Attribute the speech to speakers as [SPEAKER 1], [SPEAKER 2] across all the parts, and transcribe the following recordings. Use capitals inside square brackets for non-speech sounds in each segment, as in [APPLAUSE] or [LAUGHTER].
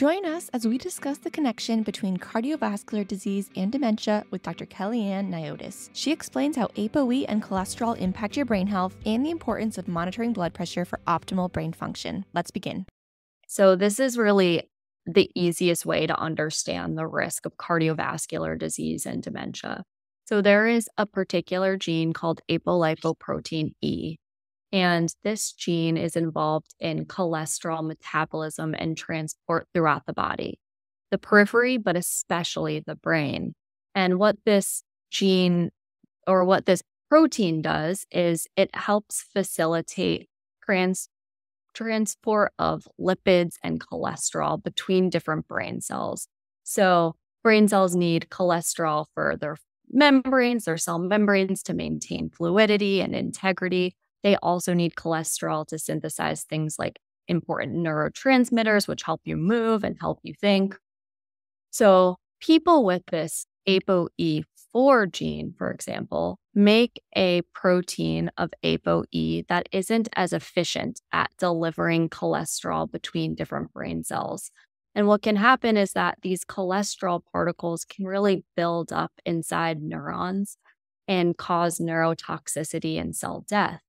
[SPEAKER 1] Join us as we discuss the connection between cardiovascular disease and dementia with Dr. Kellyann Niotis. She explains how ApoE and cholesterol impact your brain health and the importance of monitoring blood pressure for optimal brain function. Let's begin.
[SPEAKER 2] So, this is really the easiest way to understand the risk of cardiovascular disease and dementia. So, there is a particular gene called apolipoprotein E and this gene is involved in cholesterol metabolism and transport throughout the body, the periphery, but especially the brain. And what this gene or what this protein does is it helps facilitate trans- transport of lipids and cholesterol between different brain cells. So, brain cells need cholesterol for their membranes, their cell membranes to maintain fluidity and integrity. They also need cholesterol to synthesize things like important neurotransmitters, which help you move and help you think. So, people with this ApoE4 gene, for example, make a protein of ApoE that isn't as efficient at delivering cholesterol between different brain cells. And what can happen is that these cholesterol particles can really build up inside neurons and cause neurotoxicity and cell death.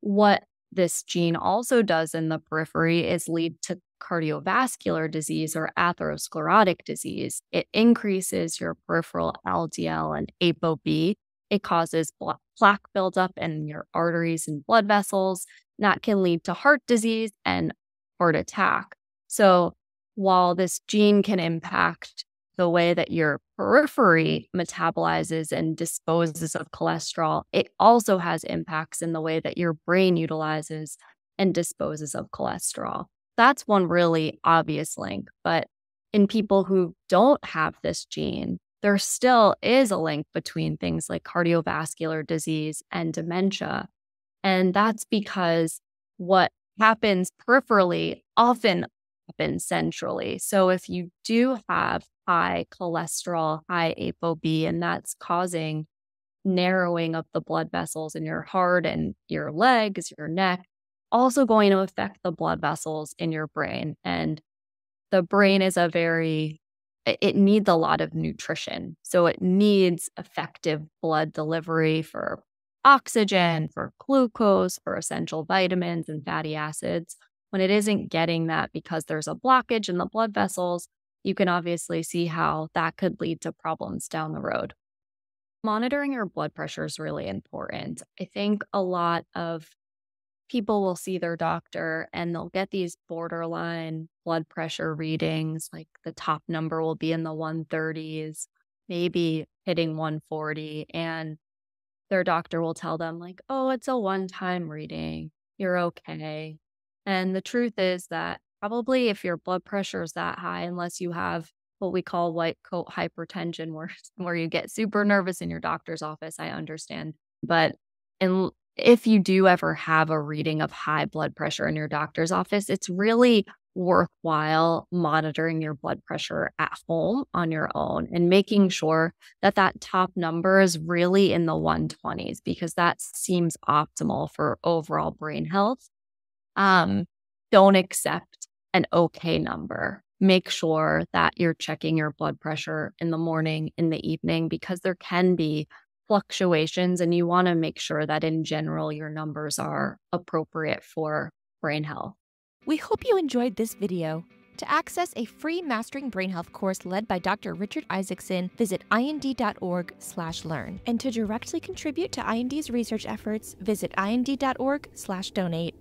[SPEAKER 2] What this gene also does in the periphery is lead to cardiovascular disease or atherosclerotic disease. It increases your peripheral LDL and ApoB. It causes plaque buildup in your arteries and blood vessels. That can lead to heart disease and heart attack. So, while this gene can impact the way that your periphery metabolizes and disposes of cholesterol, it also has impacts in the way that your brain utilizes and disposes of cholesterol. That's one really obvious link. But in people who don't have this gene, there still is a link between things like cardiovascular disease and dementia. And that's because what happens peripherally often happens centrally. So if you do have high cholesterol, high ApoB, and that's causing narrowing of the blood vessels in your heart and your legs, your neck, also going to affect the blood vessels in your brain. And the brain is a very, it needs a lot of nutrition. So it needs effective blood delivery for oxygen, for glucose, for essential vitamins and fatty acids. When it isn't getting that because there's a blockage in the blood vessels, you can obviously see how that could lead to problems down the road. Monitoring your blood pressure is really important. I think a lot of people will see their doctor and they'll get these borderline blood pressure readings, like the top number will be in the 130s, maybe hitting 140. And their doctor will tell them, like, oh, it's a one time reading. You're okay. And the truth is that probably if your blood pressure is that high, unless you have what we call white coat hypertension, where [LAUGHS] where you get super nervous in your doctor's office, I understand. But if you do ever have a reading of high blood pressure in your doctor's office, it's really worthwhile monitoring your blood pressure at home on your own and making sure that that top number is really in the 120s because that seems optimal for overall brain health. Um, don't accept an okay number. Make sure that you're checking your blood pressure in the morning, in the evening, because there can be fluctuations and you want to make sure that in general your numbers are appropriate for brain health.
[SPEAKER 1] We hope you enjoyed this video. To access a free Mastering Brain Health course led by Dr. Richard Isaacson, visit ind.org/learn. And to directly contribute to IND's research efforts, visit ind.org/donate.